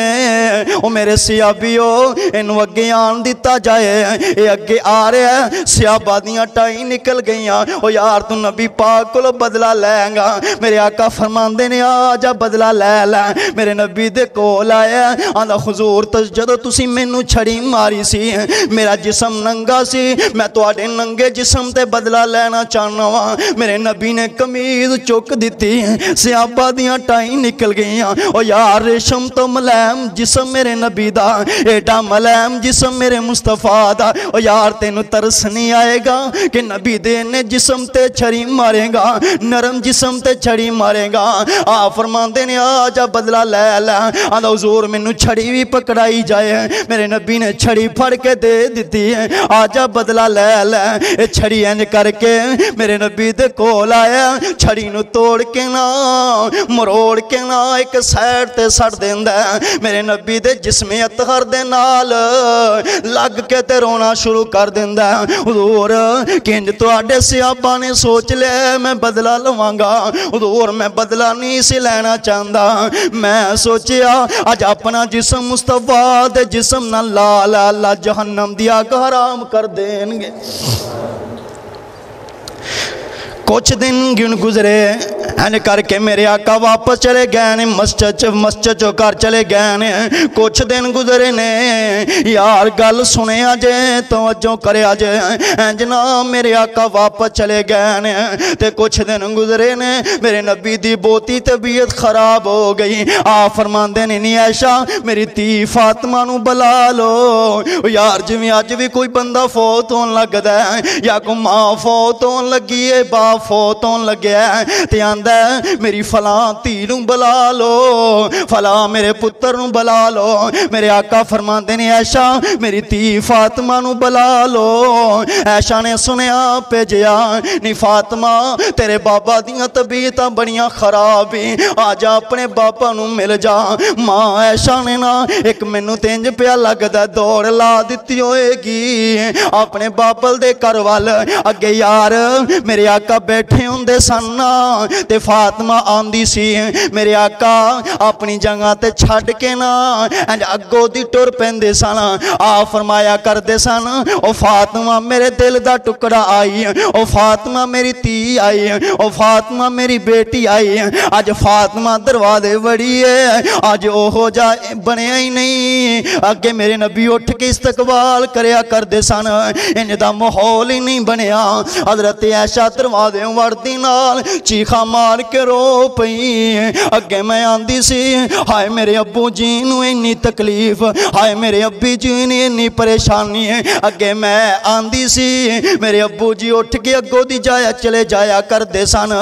Speaker 1: ओ मेरे सियाबीओ इन अगे आन दिता जाए। ये अगे आ रहा है, सियाबा दियाँ टाई निकल गई ओ यार, तू नबी पाक को बदला लैगा। मेरे आका फरमाते ने, आ जा बदला लै लै। मेरे नबी दे कोल आया। आंदा, हजूर तो जदों तुम मैनू छ छड़ी मारी सी। मेरा जिसम नंगा सी। मैं थोड़े नंगे जिसम से बदला लेना चाहना वा। मेरे नबी ने कमीज चुक दी सियाबा दियाँ टाई निकल गई और यार, रेशम तो मलैम जिसम मेरे नबी का एडा मलैम जिसम मेरे मुस्तफ़ा का और यार, तेन तरस नहीं आएगा कि नबी देने जिसम ते छड़ी मारेगा। नरम जिसम ते छड़ी मारेगा। आ फरमाते ने, आ जा बदला लै लै। आंदा ज़ोर मैनू छड़ी भी पकड़ाई जाए। मेरे नबी बीबी ने छड़ी फड़ के दे दी है। आजा बदला लै लै छड़ी इंज करके मेरे नबी दे कोल आया। छड़ी नु तोड़ के ना, मरोड़ के ना, एक साइड ते सड़ देंदा मेरे नबी दे जिस्मे अतहर दे नाल लग के ते रोना शुरू कर देंदा हजूर, किंज तुहाडे सियाबा ने सोच लिया मैं बदला लवांगा। हजूर, मैं बदला नहीं सी लैना चाहता मैं सोचया अज अपना जिसम मुस्तफ़ा जिसम नाल अल्लाह अल्लाह अल्लाह जहन्नम दिया हराम कर देंगे। कुछ दिन गिन गुजरे इन करके मेरे आका वापस चले गए ने, मस्जिद च मस्जिद चो घर चले गए ने। कुछ दिन गुजरे ने, यार गल सुने जे तवज्जो करे जे इंज मेरे आका वापस चले गए ने, ते कुछ दिन गुजरे ने, मेरे नबी दी बोती तबीयत खराब हो गई। आ फरमाते ने ऐशा मेरी धी फातमा बुला लो। यार जिमें अज भी कोई बंदा फौत होन लगता है या कोई माँ फौत होन लगी है बा फौत होन लगे है आंदा कहता है, मेरी फला तीन बुला लो, फला मेरे पुत्र बुला लो, मेरे आका फरमाते ने, ऐशा मेरी धी फातमा बुला लो, ऐशा ने सुनया भेजया नी फातमा, तेरे बाबा दियाँ तबीयत बड़िया खराब ही, आज अपने बाबा मिल जा। माँ ऐशा ने ना एक मैनू तेंज पिया लगता दौड़ ला दिती होएगी। अपने बाबल दे घर वाल अगे यार, मेरे आका बैठे होंगे सन ਦੇ ਘਰ ਵੱਲ ਅੱਗੇ ਯਾਰ ਮੇਰੇ ਆਕਾ ਬੈਠੇ ਹੁੰਦੇ ਸਨ ਨਾ ਤੇ ਫਾਤਮਾ ਆਂਦੀ ਸੀ ਮੇਰੇ ਆਕਾ ਆਪਣੀ ਜਗ੍ਹਾ ਤੇ ਛੱਡ ਕੇ ਨਾ ਇੰਜ ਅੱਗੋਂ ਦੀ ਟੁਰ ਪੈਂਦੇ ਸਨ ਆ ਫਰਮਾਇਆ ਕਰਦੇ ਸਨ ਉਹ ਫਾਤਮਾ ਮੇਰੇ ਦਿਲ ਦਾ ਟੁਕੜਾ ਆਈ ਉਹ ਫਾਤਮਾ ਮੇਰੀ ਧੀ ਆਈ ਉਹ ਫਾਤਮਾ ਮੇਰੀ ਬੇਟੀ ਆਈ ਅੱਜ ਫਾਤਮਾ ਦਰਵਾਜ਼ੇ ਵੜੀ ਏ ਅੱਜ ਉਹੋ ਜਾ ਬਣਿਆ ਹੀ ਨਹੀਂ ਅੱਗੇ ਮੇਰੇ ਨਬੀ ਉੱਠ ਕੇ ਇਸਤਕਬਾਲ ਕਰਿਆ ਕਰਦੇ ਸਨ ਇੰਜ ਦਾ ਮਾਹੌਲ ਹੀ ਨਹੀਂ ਬਣਿਆ ਹਜ਼ਰਤ ਐਸ਼ਾ ਦਰਵਾਜ਼ੇ ਵੜਦੀ ਨਾਲ ਚੀਖਾ ਮਾਰ ਕੇ ਰੋ ਪਈ ਅੱਗੇ ਮੈਂ ਆਂਦੀ ਸੀ ਹਾਏ ਮੇਰੇ ਅੱਬੂ ਜੀ ਨੂੰ ਇੰਨੀ ਤਕਲੀਫ ਹਾਏ ਮੇਰੇ ਅੱਬੀ ਜੀ ਨੂੰ ਇੰਨੀ ਪਰੇਸ਼ਾਨੀ ਹੈ ਅੱਗੇ ਮੈਂ ਆਂਦੀ ਸੀ ਮੇਰੇ ਅੱਬੂ ਜੀ ਉੱਠ ਕੇ ਅੱਗੋਂ ਦੀ ਜਾਇਆ ਚਲੇ ਜਾਇਆ ਕਰਦੇ ਸਨ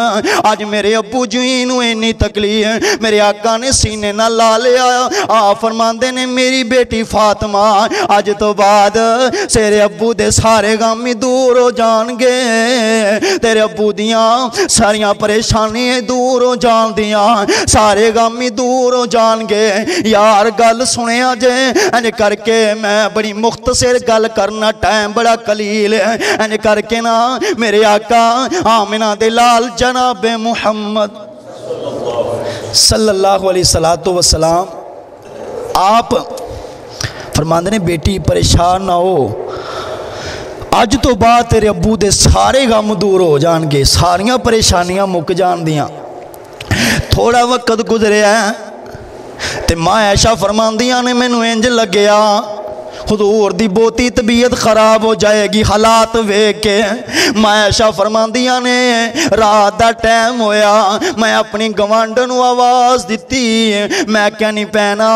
Speaker 1: ਅੱਜ ਮੇਰੇ ਅੱਬੂ ਜੀ ਨੂੰ ਇੰਨੀ ਤਕਲੀਫ ਮੇਰੇ ਆਕਾ ਨੇ ਸੀਨੇ ਨਾਲ ਲਾ ਲਿਆ ਆ ਫਰਮਾਉਂਦੇ ਨੇ ਮੇਰੀ ਬੇਟੀ ਫਾਤਮਾ ਅੱਜ ਤੋਂ ਬਾਅਦ ਤੇਰੇ ਅੱਬੂ ਦੇ ਸਾਰੇ ਗਮ ਹੀ ਦੂਰ ਹੋ ਜਾਣਗੇ ਤੇਰੇ ਅੱਬੂ ਦੀਆਂ ਸਾਰੀਆਂ परेशानी दूर हो जान दिया सारे गम ही दूर हो जान गए यार गल सुने जे इंज करके मैं बड़ी मुख्तसर गल करना टाइम बड़ा कलील है इंज करके ना मेरे आका आमिना दे लाल जनाब मुहम्मद सल्लल्लाहु अलैहि सलातो वसलाम आप फरमाते ने बेटी परेशान ना हो ਅੱਜ ਤੋਂ ਬਾਅਦ ਤੇਰੇ ਅੱਬੂ ਦੇ ਸਾਰੇ ਗਮ ਦੂਰ ਹੋ ਜਾਣਗੇ, ਸਾਰੀਆਂ ਪਰੇਸ਼ਾਨੀਆਂ ਮੁੱਕ ਜਾਣਦੀਆਂ। ਥੋੜਾ ਵਕਤ ਗੁਜ਼ਰਿਆ ਤੇ ਮਾਂ ਐਸ਼ਾ ਫਰਮਾਉਂਦੀਆਂ ਨੇ, ਮੈਨੂੰ ਇੰਜ ਲੱਗਿਆ हजूर की बहुती तबीयत खराब हो जाएगी, हालात वेख के। मायशा फरमा ने, रात का टाइम होया, मैं अपनी गवांढ आवाज़ दी मैं क्या नहीं पैना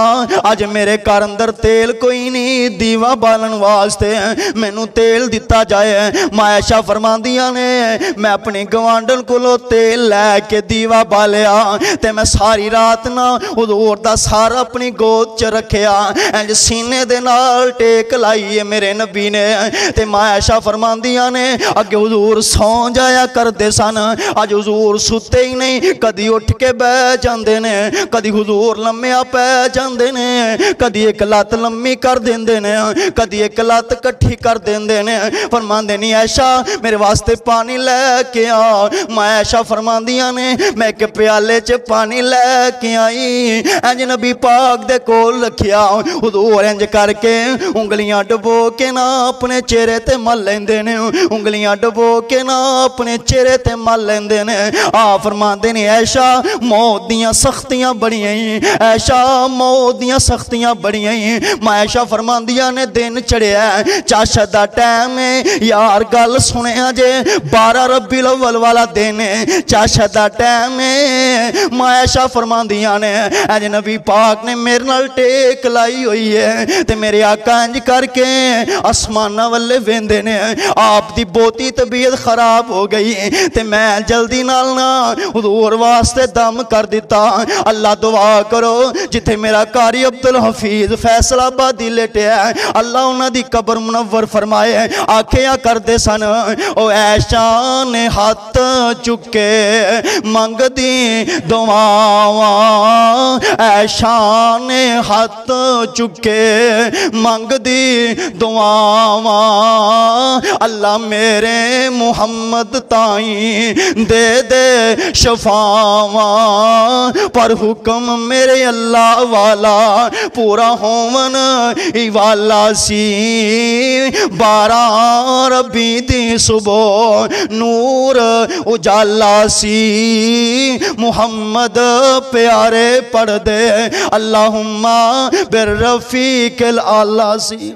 Speaker 1: अज मेरे घर अंदर तेल कोई नहीं दीवा बालन वास्ते मैनू तेल दिता जाए। मायशा फरमादिया ने, मैं अपनी गवांढन को तेल लैके दीवा बालिया ते मैं सारी रात ना हजूर का सारा अपनी गोद च रखिया इंज सीने दे नाल टेक लाई है मेरे नबी ने ते माँ ऐशा ने अगे हजूर सौ जाया करते सन अज हजूर सुते ही नहीं कदी उठ के बह जाते ने कदी हजूर लम्या पै जाते ने कदी एक लत्त लम्मी कर देंगे ने कदी एक लत्त कट्ठी कर देंगे ने फरमाते नहीं ऐशा मेरे वास्ते पानी लैके आ माँ ऐशा फरमादियाँ ने मैं एक प्याले च पानी लैके आई इंज नबी पाग दे कोल रखिया हजूर इंज करके ਕੋਲ ਰੱਖਿਆ ਹਜ਼ੂਰ ਇੰਜ ਕਰਕੇ ਉਂਗਲੀਆਂ ਡਬੋ ਕੇ ਨਾ ਆਪਣੇ ਚਿਹਰੇ ਤੇ ਮਲ ਲੈਂਦੇ ਨੇ ਉਂਗਲੀਆਂ ਡਬੋ ਕੇ ਨਾ ਆਪਣੇ ਚਿਹਰੇ ਤੇ ਮਲ ਲੈਂਦੇ ਨੇ ਆ ਫਰਮਾਉਂਦੇ ਨੇ ਐਸ਼ਾ ਮੌਤ ਦੀਆਂ ਸਖਤੀਆਂ ਬੜੀਆਂ ਈ ਐਸ਼ਾ ਮੌਤ ਦੀਆਂ ਸਖਤੀਆਂ ਬੜੀਆਂ ਈ ਮੈਂ ਐਸ਼ਾ ਫਰਮਾਉਂਦੀਆਂ ਨੇ ਦਿਨ ਚੜਿਆ ਚਾਸ਼ਾ ਦਾ ਟਾਈਮ ਹੈ ਯਾਰ ਗੱਲ ਸੁਣਿਆ ਜੇ 12 ਰੱਬੀਲ ਅਵਲ ਵਾਲਾ ਦਿਨ ਹੈ ਚਾਸ਼ਾ ਦਾ ਟਾਈਮ ਹੈ ਮੈਂ ਐਸ਼ਾ ਫਰਮਾਉਂਦੀਆਂ ਨੇ ਅਜ ਨਬੀ ਪਾਕ ਨੇ ਮੇਰੇ ਨਾਲ ਟੇਕ ਲਾਈ ਹੋਈ ਹੈ ਤੇ ਮੇਰੇ ਆਕਾ इंज करके आसमाना वाले वेंदे ने आप दी बोती तबीयत खराब हो गई ते मैं जल्दी नाल ना हजूर वास्ते दम कर दिता अल्लाह दुआ करो जिथे मेरा कारी अब्दुल हफीज फैसलाबादी लेटे है अल्लाह उन्होंने कबर मुनवर फरमाए आखिया करते सन ओ ऐशा ने हथ चुके मंगदी दुआवा ऐशा ने हाथ चुके मंग मंगदी दुआवा। अल्लाह मेरे मुहम्मद ताई दे दे शफावा। पर हुक्म मेरे अल्लाह वाला पूरा होवन इवाला सी। बारह रबी दी सुबह नूर उजाला सी। मोहम्मद प्यारे पढ़ दे अल्लाह बिर रफीक आला। सी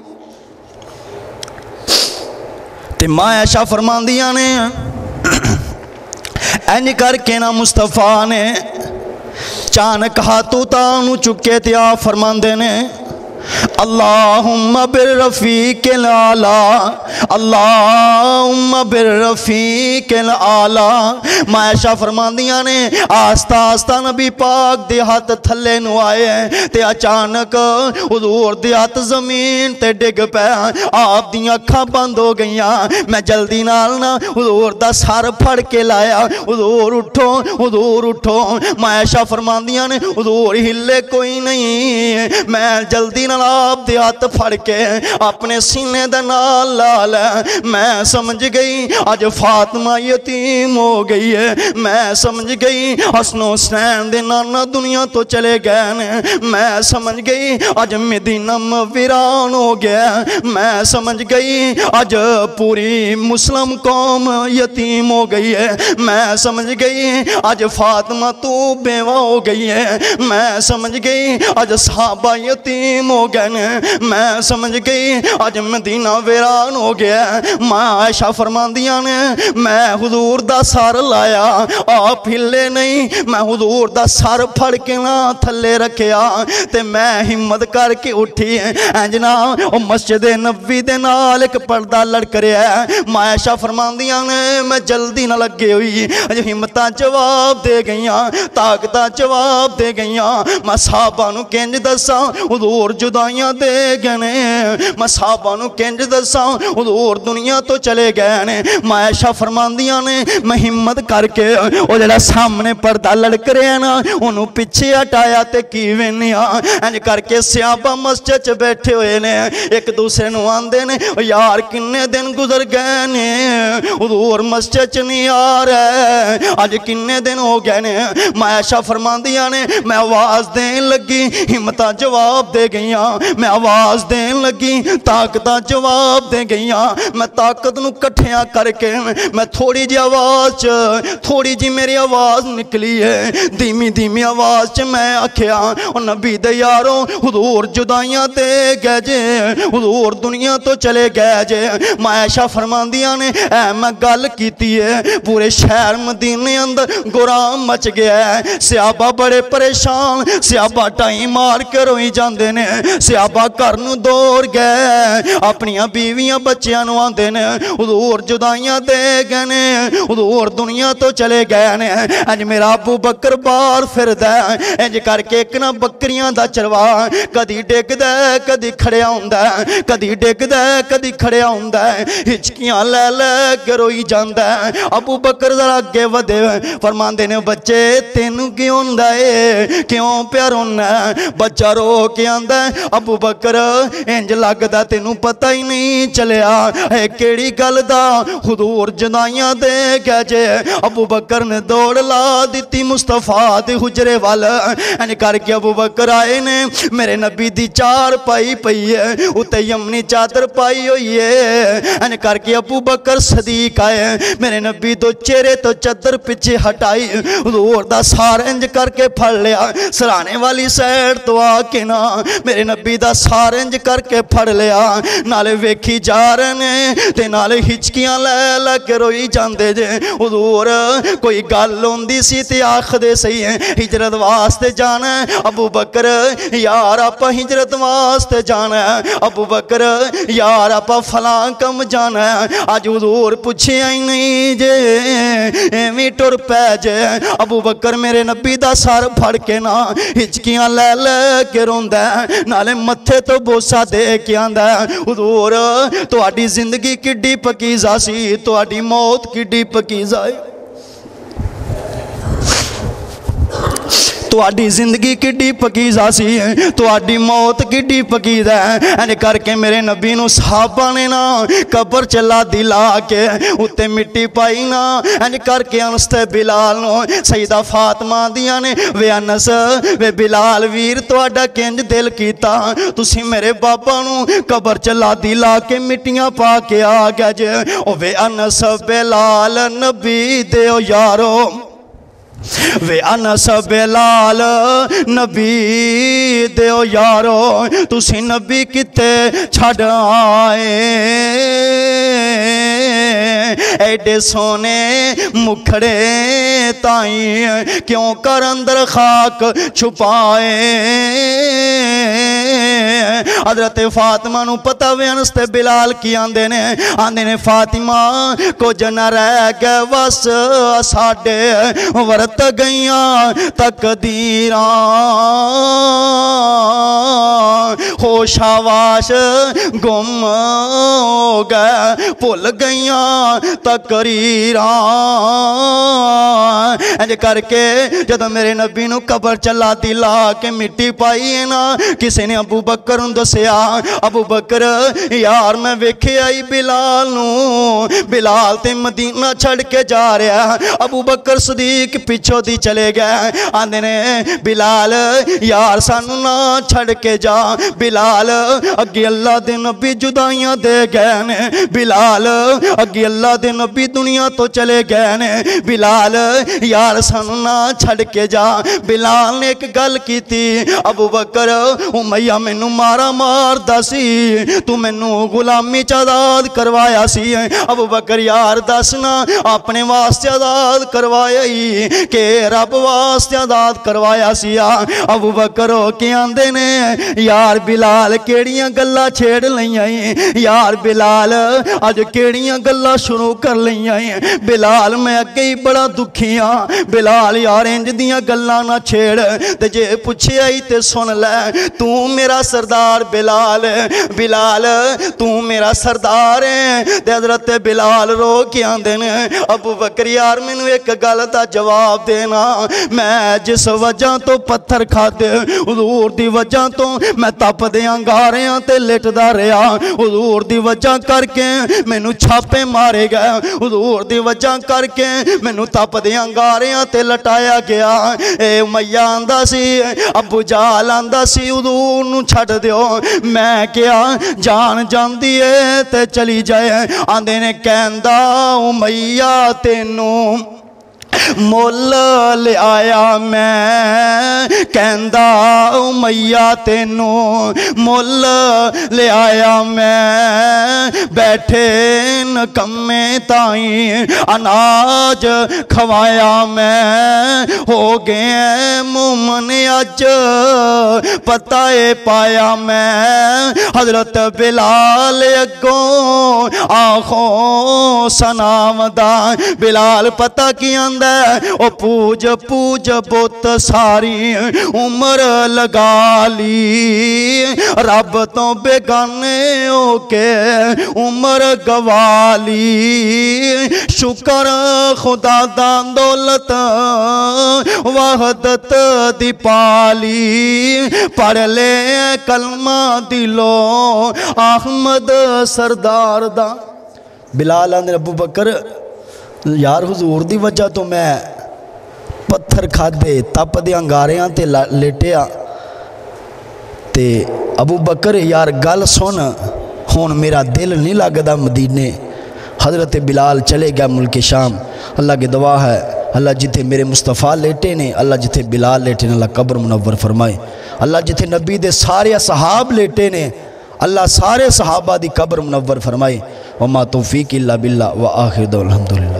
Speaker 1: ਤੇ ਮਾਂ ਐਸ਼ਾ ਫਰਮਾਉਂਦੀਆਂ ਨੇ ਇੰਜ ਕਰਕੇ ਨਾ ਮੁਸਤਫਾ ਨੇ ਚਾਨਕ ਹਾਥੋਂ ਤਾਂ ਨੂੰ ਚੁੱਕੇ ਤੇ ਆ ਫਰਮਾਉਂਦੇ ਨੇ अल्लाहुम्मा बिर रफ़ीक आला, अल्लाहुम्मा बिर रफ़ीक आला। मायशा फरमांदियाँ ने आस्ता आस्ता नबी पाक दे हत्थ थल्ले नु आए ते अचानक हुजूर दे हत्थ ज़मीन ते डिग पे। आप दियाँ अखां बंद हो गईयां। मैं जल्दी नाल ना हुजूर दा सर फड़ के लाया। हुजूर उठो हुजूर उठो। मायशा फरमांदियाँ ने, हुजूर हिले कोई नहीं। मैं जल्दी नाल आप दे फड़ के अपने सीने दे ला मैं समझ गई अज फातिमा यतीम हो गई है। मैं समझ गई, हसनो हुसैन दे नाना दुनिया तो चले गए ने। मैं समझ गई अज मदीना वीरान हो गया। मैं समझ गई अज पूरी मुस्लिम कौम यतीम हो गई है। मैं समझ गई अज फातिमा तू बेवा हो गई है। मैं समझ गई अज साहबा यतीम हो गए मैं समझ गई अज मदीना वीरान हो गया। माँ आयशा फरमांदियाँ ने, मैं हुजूर दा सर लाया, आप हिले नहीं। मैं हुजूर दा सर फड़ के ना थल्ले रखिया ते मैं हिम्मत करके उठी। इंज ना मस्जिद नबी दे नाल एक पर्दा लड़क रहा है। मायशा फरमांदियाँ ने, मैं जल्दी ना लगे हुई। अज हिम्मतां जवाब दे गईयां, ताकतां जवाब दे गईयां। मैं साहबा किंज दसां हुजूर जुदाइयाँ दे गए मैं साहबा किंज दसां हुजूर दुनिया तो चले गए ने। मायशा फरमांदियाँ ने, मैं हिम्मत करके ओ जेड़ा सामने पर्दा लड़क रहा ना ओनू पीछे हटाया ते की वेनिया इंज करके सियाबा मस्जिद बैठे हुए ने। एक दूसरे आंदे ने यार किन्ने दिन गुजर गए ने? हुजूर मस्जिद नहीं आ रहा। अज किन्ने दिन हो गए ने? मायशा फरमांदियाँ ने, मैं आवाज़ देन लगी, हिम्मतां जवाब दे गईयां। मैं आवाज़ देन लगी, ताकत जवाब दे गईयां। मैं ताकत नु करके, मैं थोड़ी जी आवाज़ च, थोड़ी जी मेरी आवाज़ निकली है धीमी धीमी आवाज़ च मैं आख्या नबी दे हुजूर जुदाइयाँ ते गए जे, हुजूर दुनिया तो चले गए जे। मायशा फरमांदियाँ ने, ऐ मैं गल कीती है पूरे शहर मदीने अंदर गुराम मच गया है सियाबा बड़े परेशान, सियाबा टाइम मार के रोई जाते ने। ਸਿਆਬਾ ਘਰ ਨੂੰ ਦੌਰ ਗਏ ਆਪਣੀਆਂ ਬੀਵੀਆਂ ਬੱਚਿਆਂ ਨੂੰ ਆਂਦੇ ਨੇ ਹਜ਼ੂਰ ਜੁਦਾਈਆਂ ਦੇ ਗਏ ਨੇ ਹਜ਼ੂਰ ਦੁਨੀਆ ਤੋਂ ਚਲੇ ਗਏ ਨੇ ਅੱਜ ਮੇਰਾ ਅਬੂ ਬਕਰ ਬਾਹਰ ਫਿਰਦਾ ਇੰਜ ਕਰਕੇ ਇੱਕ ਨਾ ਬੱਕਰੀਆਂ ਦਾ ਚਰਵਾ ਕਦੀ ਡਿੱਗਦਾ ਕਦੀ ਖੜਿਆ ਹੁੰਦਾ ਕਦੀ ਡਿੱਗਦਾ ਕਦੀ ਖੜਿਆ ਹੁੰਦਾ ਹਿਚਕੀਆਂ ਲੈ ਲੈ ਕੇ ਰੋਈ ਜਾਂਦਾ ਅਬੂ ਬਕਰ ਜ਼ਰਾ ਅੱਗੇ ਵਧੇ ਫਰਮਾਉਂਦੇ ਨੇ ਬੱਚੇ ਤੈਨੂੰ ਕਿਉਂ ਹੁੰਦਾ ਏ ਕਿਉਂ ਪਿਆ ਰੋਣਾ ਬੱਚਾ ਰੋ ਕੇ ਆਂਦਾ ਅਬੂ ਬੱਕਰ ਇੰਜ ਲੱਗਦਾ ਤੈਨੂੰ ਪਤਾ ਹੀ ਨਹੀਂ ਚੱਲਿਆ ਇਹ ਕਿਹੜੀ ਗੱਲ ਦਾ ਹਜ਼ੂਰ ਜਨਾਈਆਂ ਦੇ ਗਏ ਜੇ ਅਬੂ ਬੱਕਰ ਨੇ ਦੌੜ ਲਾ ਦਿੱਤੀ ਮੁਸਤਫਾ ਦੇ ਹੁਜਰੇ ਵੱਲ ਇੰਜ ਕਰਕੇ ਅਬੂ ਬੱਕਰ ਆਏ ਨੇ ਮੇਰੇ ਨਬੀ ਦੀ ਚਾਰ ਪਾਈ ਪਈ ਹੈ ਉੱਤੇ ਯਮਨੀ ਚਾਦਰ ਪਾਈ ਹੋਈ ਹੈ ਇੰਜ ਕਰਕੇ ਅਬੂ ਬੱਕਰ ਸਦੀਕ ਆਏ ਮੇਰੇ ਨਬੀ ਤੋਂ ਚਿਹਰੇ ਤੋਂ ਚਾਦਰ ਪਿੱਛੇ ਹਟਾਈ ਹਜ਼ੂਰ ਦਾ ਸਾਰ ਇੰਜ ਕਰਕੇ ਫੜ ਲਿਆ ਸਰਾਣੇ ਵਾਲੀ ਸਾਈਡ ਤੋਂ ਆ ਕੇ ਨਾ ਮੇਰੇ नबी का सारंज करके फड़ लिया। नाले वेखी जा रहे ने, ते नाले हिचकियाँ लै लै रोई जाते जे। उदूर कोई गल आँदी सी ते आखदे सही है हिजरत वास्ते जाना अबू बकर, यार आप हिजरत वास्ते जाना अबू बकर, यार आप फला कम जाना है अज उदूर पूछे ही नहीं जे, एवं टुर पै जे। अबू बकर मेरे नबी का सर फड़ के ना, हिचकियाँ लै लै के रोंद ना ਨਾਲੇ ਮੱਥੇ ਤੋਂ ਬੋਸਾ ਦੇ ਕੇ ਆਂਦਾ ਹੈ, ਹਜ਼ੂਰ ਤੁਹਾਡੀ ਜ਼ਿੰਦਗੀ ਕਿੱਡੀ ਪਕੀਜ਼ਾ ਸੀ ਤੁਹਾਡੀ ਮੌਤ ਕਿੱਡੀ ਪਕੀਜ਼ਾ ਹੈ ਤੁਹਾਡੀ ਜ਼ਿੰਦਗੀ ਕਿੱਡੀ ਪਕੀਜ਼ਾ ਸੀ ਤੁਹਾਡੀ ਮੌਤ ਕਿੱਡੀ ਪਕੀਜ਼ਾ ਹੈ ਐਨ ਕਰਕੇ ਮੇਰੇ ਨਬੀ ਨੂੰ ਸਾਹਬਾਂ ਨੇ ਨਾ ਕਬਰ ਚ ਲਾਦੀ ਲਾ ਕੇ ਉੱਤੇ ਮਿੱਟੀ ਪਾਈ ਨਾ ਐਨ ਕਰਕੇ ਅਨਸ ਤੇ ਬਿਲਾਲ ਨੂੰ ਸੈਦਾ ਫਾਤਮਾ ਦੀਆਂ ਨੇ ਵੇ ਅਨਸ ਵੇ ਬਿਲਾਲ ਵੀਰ ਤੁਹਾਡਾ ਕਿੰਜ ਦਿਲ ਕੀਤਾ ਤੁਸੀਂ ਮੇਰੇ ਬਾਬਾ ਨੂੰ ਕਬਰ ਚ ਲਾਦੀ ਲਾ ਕੇ ਮਿੱਟੀਆਂ ਪਾ ਕੇ ਆ ਗਿਆ ਜੇ ਉਹ ਵੇ ਅਨਸ ਬਿਲਾਲ ਨਬੀ ਦਿਓ ਯਾਰੋ वे अनस बेलाल नबी दो यारो, तुसी नबी किते छड़ आए। एडे सोने मुखड़े ताई क्यों कर अंदर खाक छुपाए? अदरत फातिमा पता वे अनस बिलाल की आंदे ने? आंदे ने, फातिमा, कुछ न रह गए, बस साडे वर बरत गईया तकदीर। होशावाश गुम हो गए, भुल गईया तकरीर इंज करके जदों मेरे नबी न कबर चला दिला के मिट्टी पाई है ना, किसी ने अबू बकर दसिया अबू बकर, यार मैं वेखिया आई बिलाल बिलाल ते मदीना छड़ के जा रहा। अबू बकर सदीक पिछों दी चले गए। आंदने ने बिलाल, यार सानू ना छड़ के जा। बिलाल अगे अल्लाह दिन भी जुदाइया दे गए ने। बिलाल अगे अल्लाह दिन भी दुनिया तो चले गए ने। बिलाल, यार सानू ना छड़ के जा। बिलाल ने एक गल की अबू बकर उमैया मैनू मारा मारदा सी। तू मैनू गुलामी च आज़ाद करवाया सी। अबू बकर, यार दस ना, अपने वास्ते आज़ाद करवाया ही के रब वास्ते करवाया सी अबू बकर हो के ने, यार बिलाल केड़ियाँ गल्ला छेड़ लिया यार बिलाल अज केड़ियाँ गल्ला शुरू कर लिया बिलाल, मैं अगे ही बड़ा दुखी हाँ बिलाल, यार इंज दियाँ गल्ला ना छेड़। ते जे पुछे आई ते सुन लै। तू मेरा सरदार बिलाल बिलाल, तू मेरा सरदार है ते हज़रत बिलाल रो के आंदे ने। अबू बकर यार, मैनू एक गल का जवाब देना। मैं जिस वजह तो पत्थर खाते, हजूर की वजह तो मैं तप दिया लिटदा रहा। हजूर की वजह करके मैनू छापे मारे गए। हजूर की वजह करके मैनू तप दिया लटाया गया। ए मैया आंदा सी, अबू जाल आंदा सी, हजूर न छड़ दो मैं क्या, जान जाती है तो चली जाए। आंदे ने कहता मैया तेनों ਮੁੱਲ ਲਿਆਇਆ ਮੈਂ। ਕਹਿੰਦਾ ਉਮਈਆ ਤੈਨੂੰ ਮੁੱਲ ਲਿਆਇਆ ਮੈਂ। ਬੈਠੇ ਨਕੰਮੇ ਤਾਈ ਅਨਾਜ ਖਵਾਇਆ ਮੈਂ। ਹੋ ਗਏ ਮੁਮਨ ਅੱਜ ਪਤਾ ਏ ਪਾਇਆ ਮੈਂ। ਹਜ਼ਰਤ ਬਿਲਾਲ ਅੱਗੋਂ ਆਖੋ ਸਨਾਮ ਦਾ। ਬਿਲਾਲ ਪਤਾ ਕੀ ਆਂਦਾ? ओ पूज पूज बुत सारी उम्र लगा ली। रब तो बेगाने हो के उम्र गवाली शुक्र खुदा दौलत वहदत दीपाली पढ़ ले कलमा दिलो, अहमद सरदार दा। बिलाल अंदर अबू बकर ਯਾਰ ਹਜ਼ੂਰ ਦੀ ਵਜ੍ਹਾ ਤੋਂ ਮੈਂ ਪੱਥਰ ਖਾਦੇ ਤਪ ਦੇ ਅੰਗਾਰਿਆਂ ਤੇ ਲਾ- ਲੇਟਿਆ ਤੇ ਅਬੂ ਬਕਰ ਯਾਰ ਗੱਲ ਸੁਣ ਹੁਣ ਮੇਰਾ ਦਿਲ ਨਹੀਂ ਲੱਗਦਾ ਮਦੀਨੇ हज़रत बिलाल चले गया मुल्क शाम अल्लाह की दुआ है अल्लाह जिथे मेरे मुस्तफ़ा लेटे ने अल्लाह जिथे बिलाल लेटे ने अल्लाह कब्र मुनव्वर फरमाए अल्लाह जिथे नबी दे सारे सहाब लेटे ने अल्लाह सारे सहाबा दी कब्र मुनव्वर फरमाए वमा तौफीक इल्ला बिल्ला व आखिर अलहमदुलिल्लाह